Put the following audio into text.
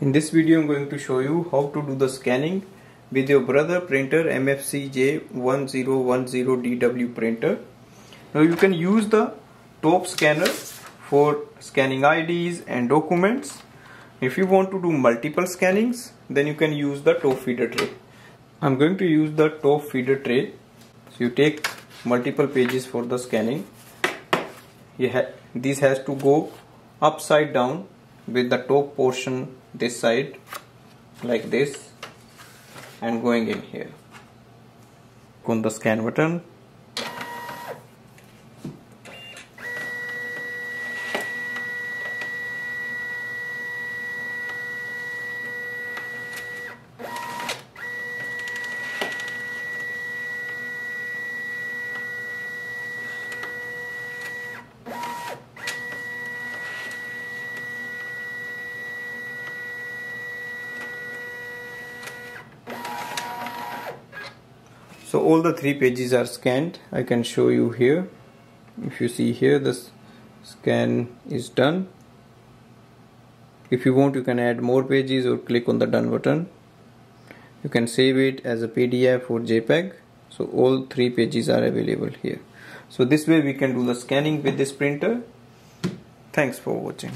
In this video I'm going to show you how to do the scanning with your brother printer MFC J1010DW printer. Now you can use the top scanner for scanning IDs and documents. If you want to do multiple scannings then you can use the top feeder tray. I'm going to use the top feeder tray. So you take multiple pages for the scanning. Ha this has to go upside down with the top portion this side like this and going in here. On the scan button so all the three pages are scanned. I can show you here. If you see here this scan is done. If you want you can add more pages or click on the done button. You can save it as a PDF or JPEG. So all three pages are available here. So this way we can do the scanning with this printer. Thanks for watching